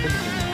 thinking